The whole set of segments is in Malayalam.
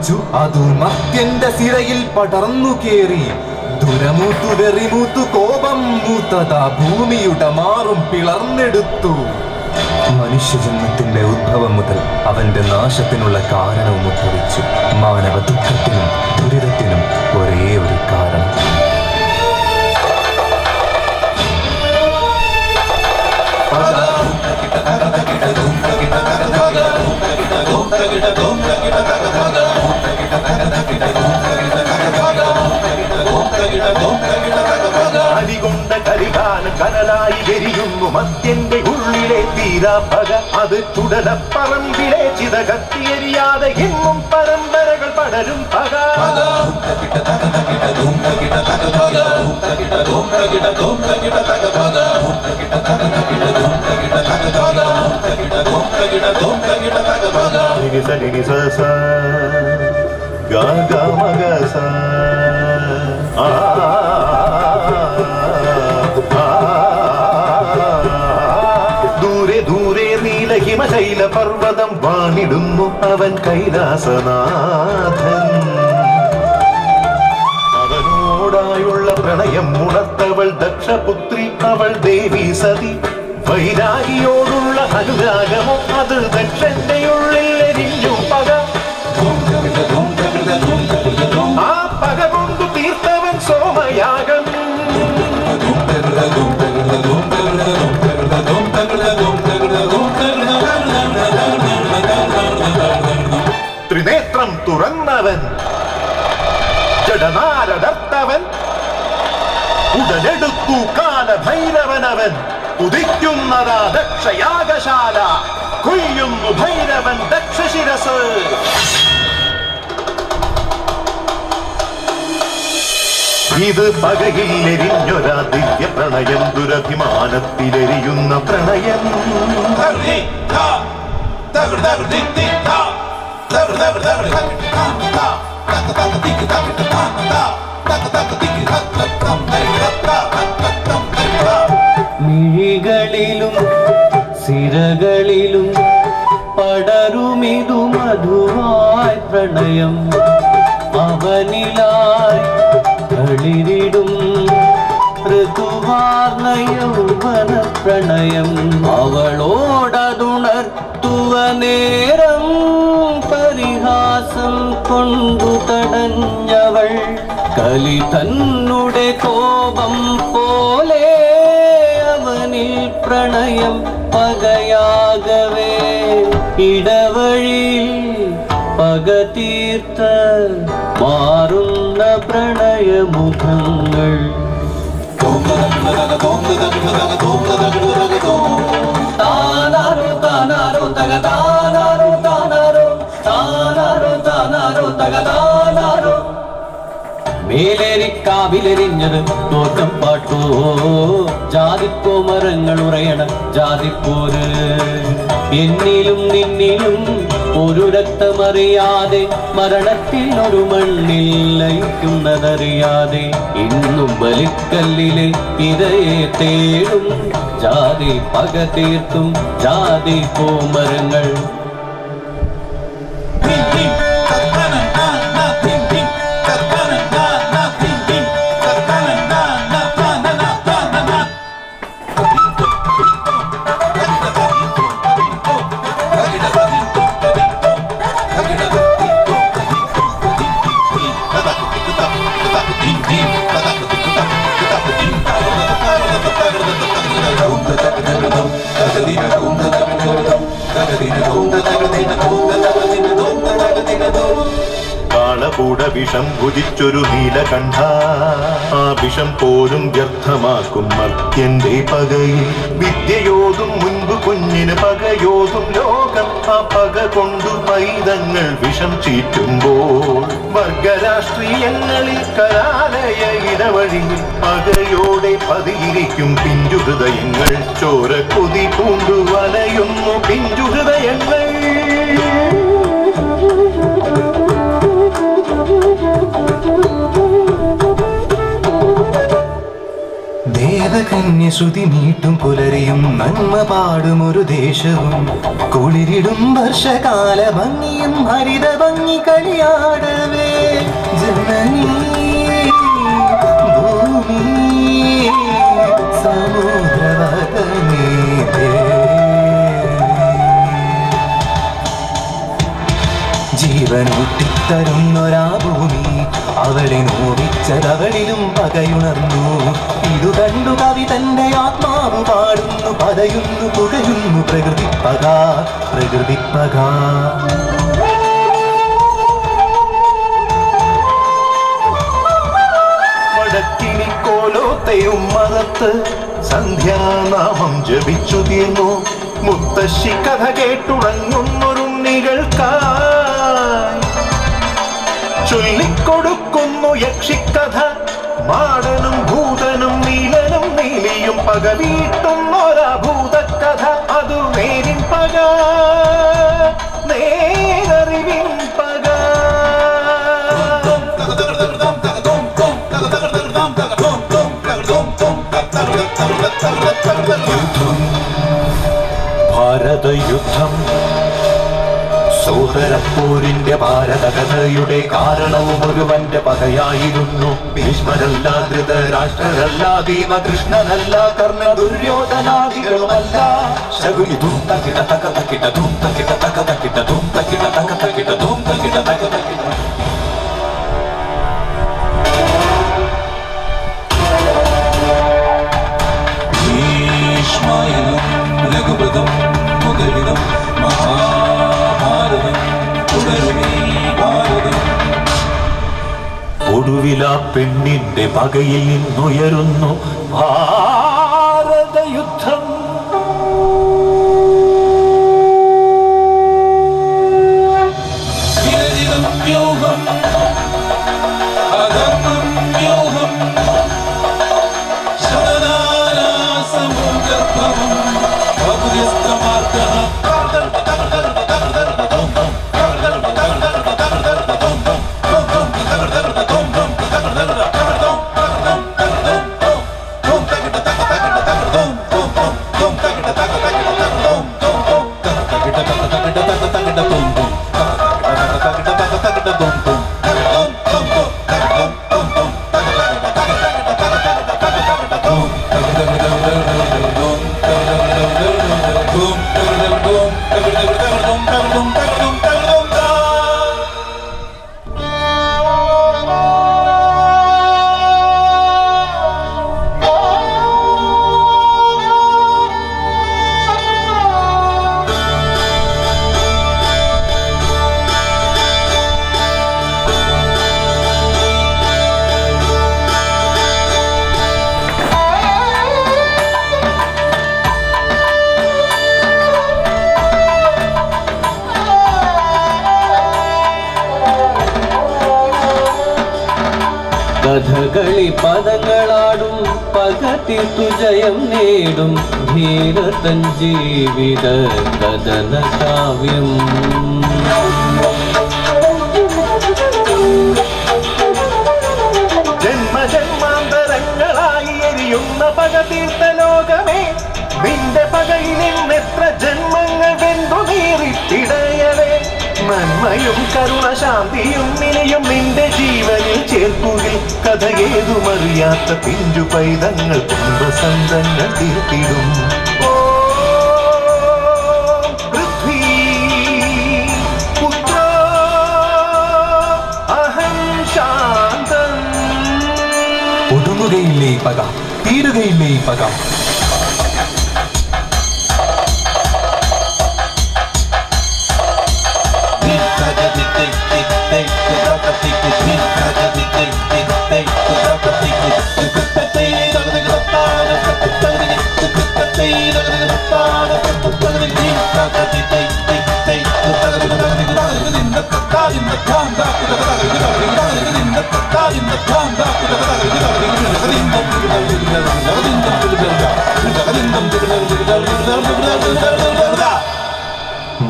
നിന്നുത്ഭവിച്ചു അതു മത്യന്റെ സിരയിൽ പടർന്നു കേറി ദുരമൂത്തു വെറിമൂത്തു കോപം മൂത്തത ഭൂമിയുടെ മാറും പിളർന്നെടുത്തു മനുഷ്യജന്മത്തിന്റെ ഉദ്ഭവം മുതൽ അവന്റെ നാശത്തിനുള്ള കാരണവും ഉദ്ഭവിച്ചു മാനവ ദുഃഖത്തിനും ദുരിതത്തിനും ഒരേ ഒരു കാരണം അടികൊണ്ട எரியும் முகத்தென்று உள்ளிலே தீரா பக அது துடல பரம்பிலே சிதகத்தி எரியாத எங்கும் பரம்பரைகள் படரும் பக. சரி சரி ச கா மக சா കൈലാസനാഥൻ അവനോടായുള്ള പ്രണയം ഉണർത്തവൾ ദക്ഷപുത്രി അവൾ ദേവി സതി. വൈരാഗിയോടുള്ള അനുരാഗമോ അത് ദക്ഷന്റെ ഉള്ളിൽ എരിഞ്ഞു പക. ജഡനാരടർത്തവൻ ഉടലെടുത്തു കാലഭൈരവനവൻ. ഉദിക്കുന്നതാ ദക്ഷയാഗശാല കൊയ്യുന്നു ഭൈരവൻ ദക്ഷശിരസ്. ഇത് പകയിലെരിഞ്ഞൊരാ ദിവ്യ പ്രണയം ദുരഭിമാനത്തിലെരിയുന്ന പ്രണയം മിഴികളിലും സിരകളിലും പടരുമിതു മധുവായി പ്രണയം. അവനിലായി കളിരിടും ഋതുവാർന്ന യൗവന പ്രണയം. അവളോടതുണർത്തുവ നേരം പരിഹാസം കൊണ്ടു തടഞ്ഞവൾ കലി തന്നുടെ കോപം പോലെ അവനിൽ പ്രണയം പകയാകവേ. ഇടവഴിയിൽ പക തീർത്ത മാറുന്ന പ്രണയമുഖങ്ങൾ. താനാരോ താനാരോ തക താനാരോ. താനാരോ മേലേരിക്കാവിലെരിഞ്ഞത് തോറ്റം പാട്ടോ. ജാതിപ്പോ മരങ്ങൾ ഉറയണ ജാതിപ്പോര് എന്നിലും നിന്നിലും ഒരു രക്തമറിയാതെ മരണത്തിൽ ഒരു മണ്ണിൽ ലയിക്കുന്നതറിയാതെ ഇന്നും ബലിക്കല്ലിലെ ഇരയെ തേടും. ജാതി പക തീർത്തും ജാതി കോമരങ്ങൾ കാളകൂട വിഷം ഭുജിച്ചൊരു നീലകണ്ഠ. ആ വിഷം പോലും വ്യർത്ഥമാക്കും മർത്യന്റെ പകയിൽ. വിദ്യയോതും മുൻപ് കുഞ്ഞിന് പകയോതും ലോകം ആ പക കൊണ്ടു പൈതങ്ങൾ വിഷം ചീറ്റുമ്പോൾ വർഗരാഷ്ട്രീയങ്ങളിൽ കലാലയ ഇടവഴി പകയോടെ പതിയിരിക്കും പിഞ്ചു ഹൃദയങ്ങൾ. ചോര കൊതി പൂണ്ടു വലയുന്നു പിഞ്ചു ഹൃദയങ്ങൾ. ദേവകന്യ ശ്രുതി നീട്ടും പുലരിയും നന്മ പാടും ഒരു ദേശവും. കുളിരിടും വർഷകാല ഭംഗിയും ഹരിത ഭംഗി കളിയാടവേ. ജനനീ ഭൂമി സമുദ്രവതനേ ജീവനൂട്ടിത്തരുന്നൊരാ ഭൂമി അവളെ നോവിച്ചതവളിലും പകയുണർന്നു. ഇതു കണ്ടു കവി തന്റെ ആത്മാവ് പാടുന്നു പതയുന്നു പുകയുന്നു പ്രകൃതി പക പ്രകൃതി പക കോലോത്തയും മകത്ത് സന്ധ്യാനാമം ജപിച്ചു തീർന്നു. മുത്തശ്ശി കഥ കേട്ടുറങ്ങുന്നൊരുണ്ണികൾക്കായി ചൊല്ലിക്കൊടുക്കുന്നു യക്ഷിക്കഥ. മാടനും ഭൂതനും നീലനും നീലിയും പക ഒരാ ഭൂതക്കഥ. അതു നേരിൻ പക നേരറിവിൻ പക. ഭാരതയുദ്ധം സോദരപ്പോരിന്റെ ഭാരതകഥയുടെ കാരണവും ഒരുവന്റെ പകയായിരുന്നു ഭീഷ്മരല്ല ധൃതരാഷ്ട്രരല്ല ഭീമകൃഷ്ണനല്ല കർണ ദുര്യോധനാദികളുമല്ല ശകുനി ധൂം തകിട തക തകിട ധൂം തകിട തക തകിട ധൂം തകിട തക തകിട ധൂം തകിട തക പെണ്ണിന്റെ പകയിൽ നിന്നുയരുന്നു. ഭാരതയുദ്ധം 붐 കഥകളി പദങ്ങളാടും പകത്തി തുജയം നേടും ധീരതൻ ജീവിത കഥന കാവ്യം. ജന്മജന്മാന്തരങ്ങളായി എരിയുന്ന പക നന്മയും കരുണ ശാന്തിയും നിലയും നിന്റെ ജീവനിൽ ചേർക്കുകയിൽ കഥ ഏതുമറിയാത്ത പിഞ്ചു പൈതങ്ങൾ കുംഭസന്തങ്ങൾ തീർത്തിടും. ഒടുങ്ങുകയില്ലേ പക? തീരുകയില്ലേ പക? തീരുകയില്ലേ ഈ പക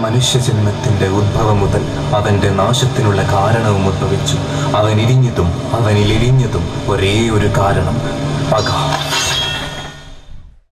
മനുഷ്യജന്മത്തിന്റെ ഉദ്ഭവം മുതൽ അവന്റെ നാശത്തിനുള്ള കാരണവും ഉദ്ഭവിച്ചു അവൻ ഇരിഞ്ഞതും ഒരേ ഒരു കാരണം പക.